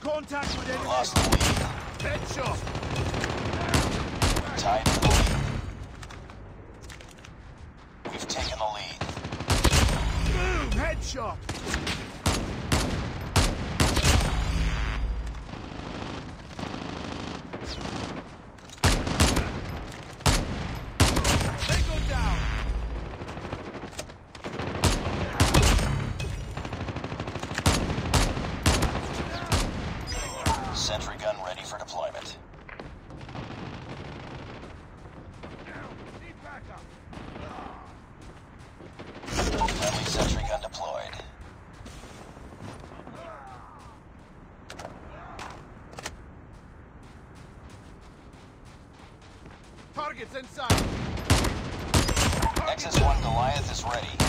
Contact with enemy. Lost the lead. Headshot. Tied for the lead. We've taken the lead. Boom! Headshot. They go down. Sentry Targets inside. Nexus 1 Goliath is ready.